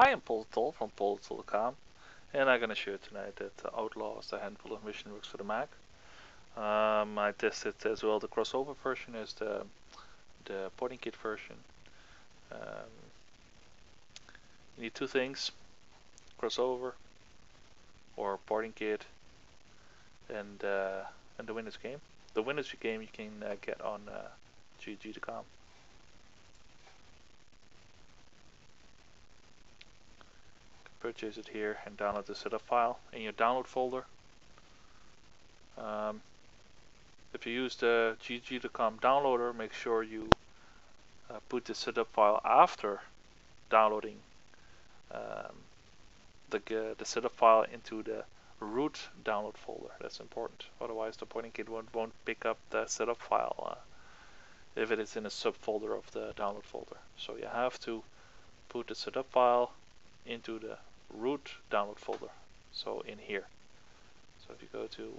I am Paul The Tall from paulthetall.com and I'm going to show you tonight that Outlaw is a handful of mission works for the Mac. Um, I tested as well the crossover version as the, the porting kit version. Um, you need two things, crossover or porting kit and, uh, and the Windows game. The Windows game you can uh, get on uh, GOG.com. purchase it here and download the setup file in your download folder. Um, if you use the GOG.com downloader, make sure you uh, put the setup file after downloading um, the, uh, the setup file into the root download folder. That's important. Otherwise, the porting kit won't, won't pick up the setup file uh, if it is in a subfolder of the download folder. So you have to put the setup file into the root download folder. So in here. So if you go to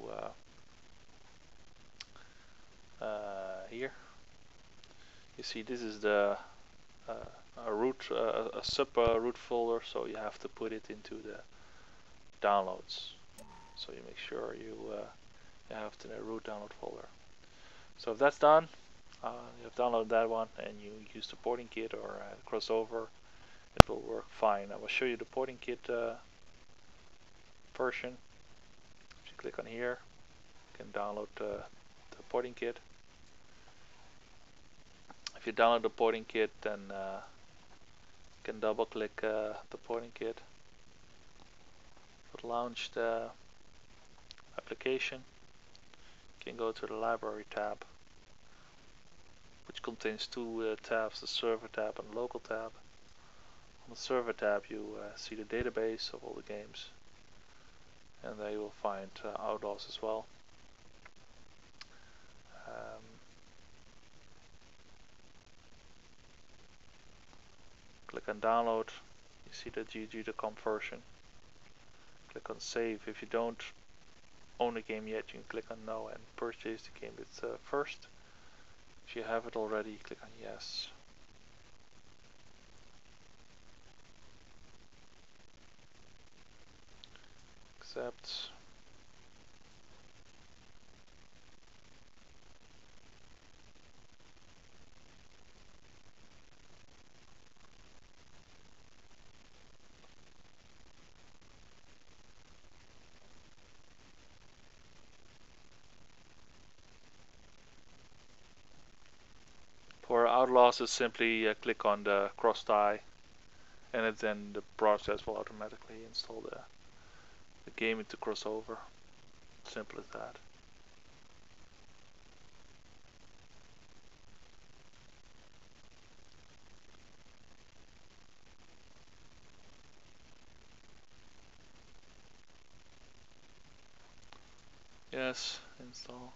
uh, uh, here, you see this is the uh, a root, uh, a sub uh, root folder. So you have to put it into the downloads. So you make sure you uh, you have the root download folder. So if that's done, you have downloaded that one and you use the porting kit or crossover it will work fine. I will show you the porting kit uh, version. If you click on here, you can download uh, the porting kit. If you download the porting kit, then uh, you can double click uh, the porting kit. It'll launch the application. You can go to the library tab, which contains two uh, tabs, the server tab and local tab. On the server tab you uh, see the database of all the games and there you will find uh, Outlaws as well. Um, click on download, you see the GOG.com version. Click on save. If you don't own the game yet, you can click on no and purchase the game it's, uh, first. If you have it already, click on yes. Accept. For Outlaws, is simply uh, click on the cross tie and then the process will automatically install the the game into crossover. Simple as that. Yes, install.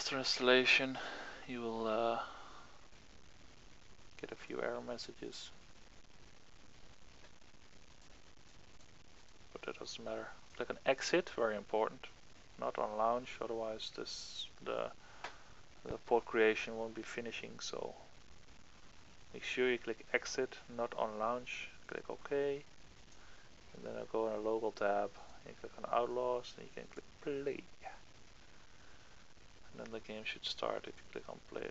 After installation you will uh, get a few error messages. But that doesn't matter. Click on exit very important. Not on launch otherwise this the the port creation won't be finishing so make sure you click exit not on launch. Click OK. And then I'll go on a local tab. And click on outlaws and you can click play then the game should start if you click on play.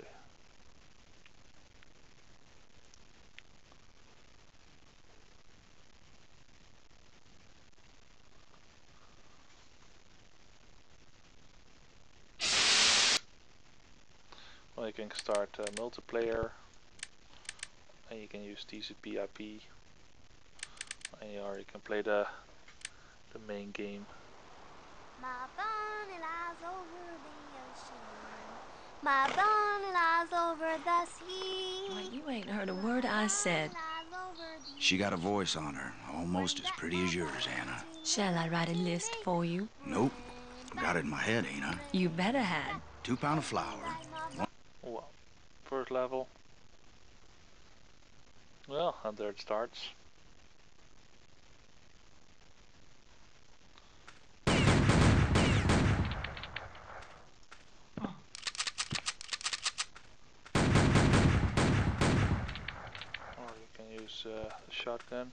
Well, you can start uh, multiplayer and you can use TCP IP and you, or you can play the the main game. My bone lies over the sea. Well, you ain't heard a word I said. She got a voice on her, almost as pretty as yours, Anna. Shall I write a list for you? Nope. Got it in my head, ain't I? You better had. Two pound of flour, Well, first level. Well, and there it starts. Or you can use uh, shotgun.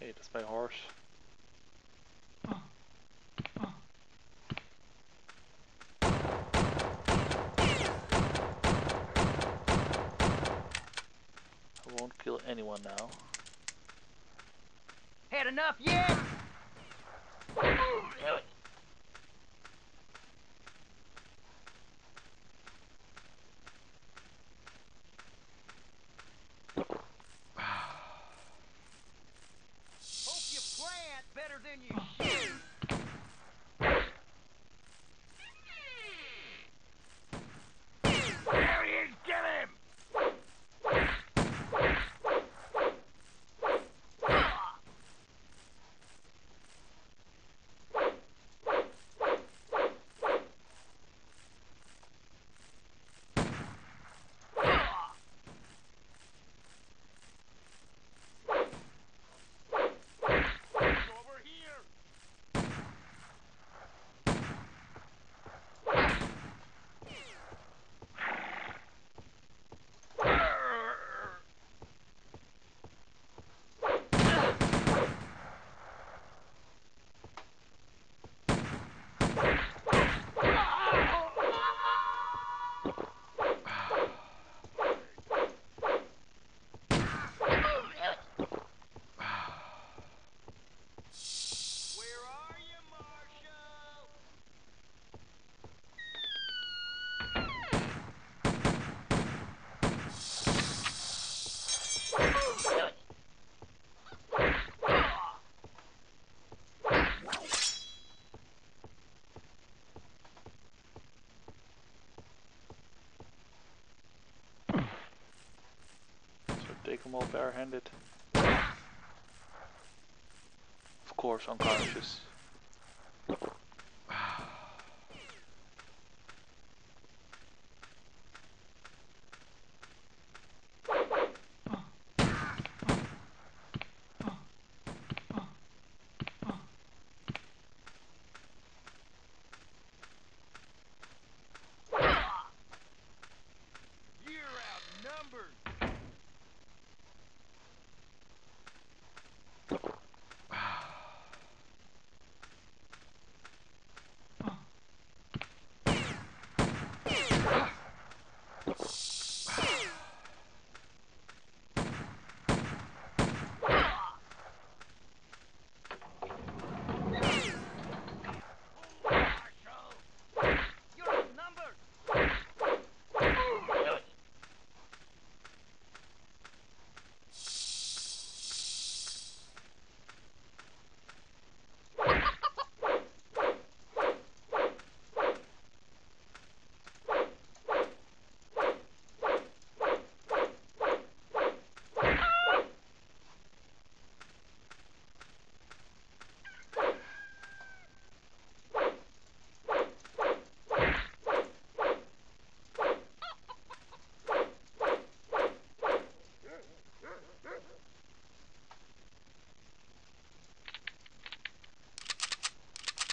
Hey, that's my horse. I won't kill anyone now. Had enough yet? Better than you shoot. There he is, get him! Over here! Where are you, Marshall? So take them all barehanded. Of course, unconscious. You're outnumbered. Marshall! You're outnumbered.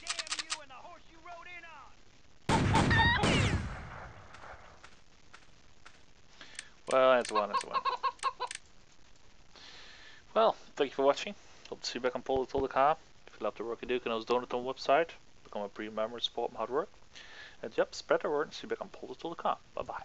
Damn you and the horse you rode in on! Well, one, that's one. Well, thank you for watching. Hope to see you back on paulthetall.com. If you love the work you do, you can always donate on the website. Become a premium member and support my hard work. And yep, spread the word and see you back on paulthetall.com. Bye bye.